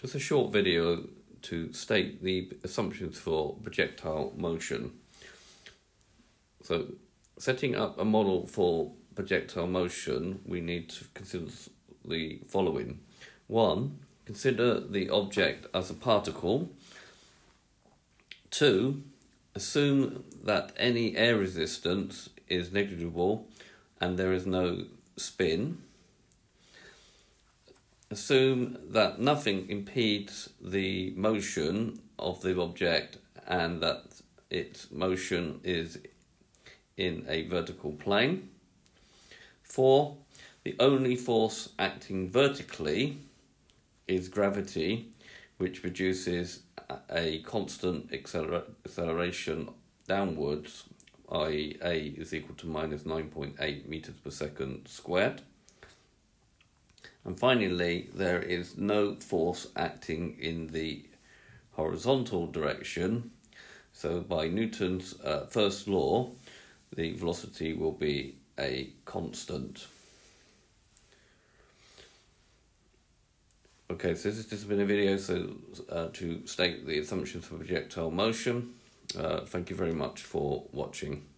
Just a short video to state the assumptions for projectile motion. So, setting up a model for projectile motion, we need to consider the following. One, consider the object as a particle. Two, assume that any air resistance is negligible and there is no spin assume that nothing impedes the motion of the object and that its motion is in a vertical plane. Four, the only force acting vertically is gravity, which produces a constant acceler- acceleration downwards, i.e., a is equal to minus 9.8 meters per second squared. And finally, there is no force acting in the horizontal direction. So, by Newton's uh, first law, the velocity will be a constant. Okay, so this has just been a video so uh, to state the assumptions for projectile motion. Uh, thank you very much for watching.